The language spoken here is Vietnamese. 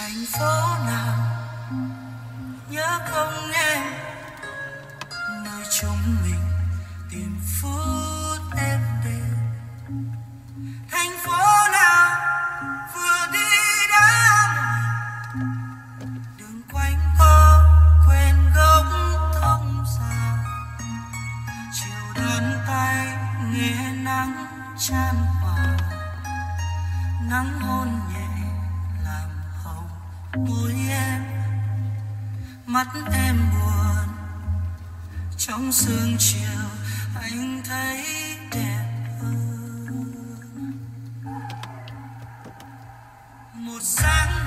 thành phố nào? Nhớ không em nơi chúng mình tìm phút em đêm thành phố nào? Vừa đi đã mỏi đường quanh co quên gốc thông xa chiều đơn tay nghe nắng chan hòa. Nắng hôn nhẹ hồng môi em, mắt em buồn. Trong sương chiều, anh thấy đẹp hơn. Một sáng